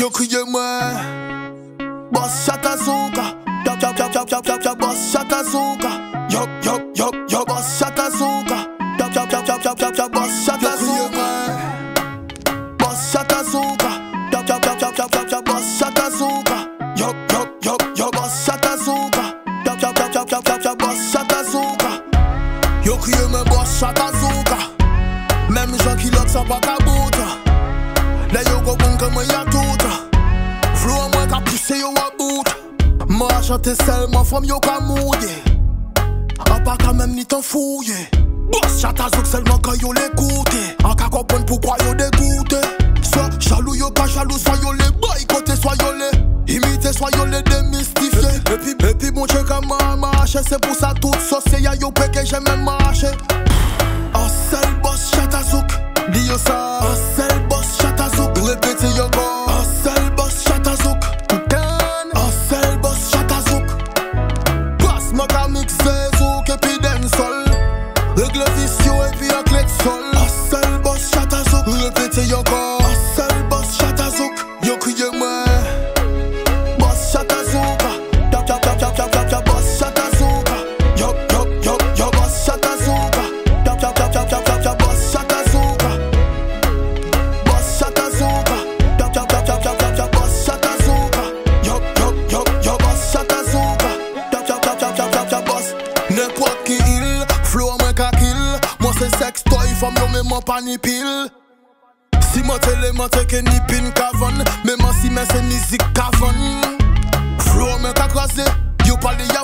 Yo criei-moi Bossa ta zonca Bossa ta zonca Yo, yo, yo, yo Bossa ta zonca Bossa ta zonca Bossa ta zonca Bossa ta zonca Yo, yo, yo, yo Bossa ta zonca Bossa ta zonca Yo criei-moi Bossa ta zonca Même Jean qui l'a que ça va ta boute Là yo go bon comme un yacht chanter seulement from yo qu'a mouillé. A pas quand même ni t'en fouiller Boss chatazouk seulement quand yo l'écoute. En qu'à comprendre pourquoi yo dégoûté. Soit jaloux yo pas jaloux Soit yo les boycottés Soit yo les imiter Soit yo les démystifier. Et puis, et puis bon check à ma marche C'est pour ça tout sauce y'a yo pe que j'aime marcher. Un seul boss chatazouk Dis yo ça. Un seul Il. Flow kill. Moi c'est sex toy Femme yo mais moi pas ni pile. Si moi télé moi t'es que ni pin cavon Mais moi si mais c'est musique cavon Flow moins qu'à crasé Yo parle y'a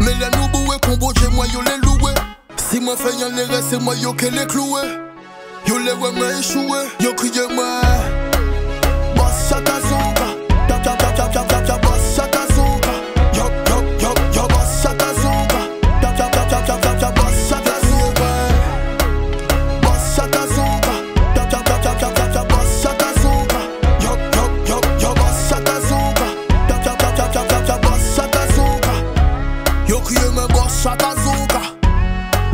Mais les nous boué Combo moi yo les loué Si moi fais y'en les restes moi yo que les cloué Yo les ouais moi échoué Yo crié moi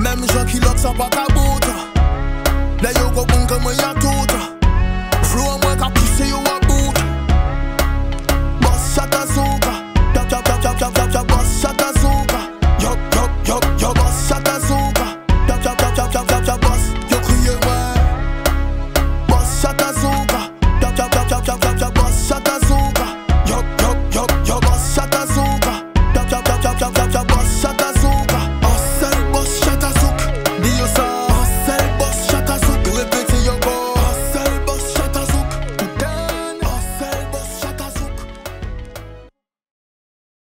Mèm jan ki lòk sa pa kabouta Lè yo go bon kèmè ya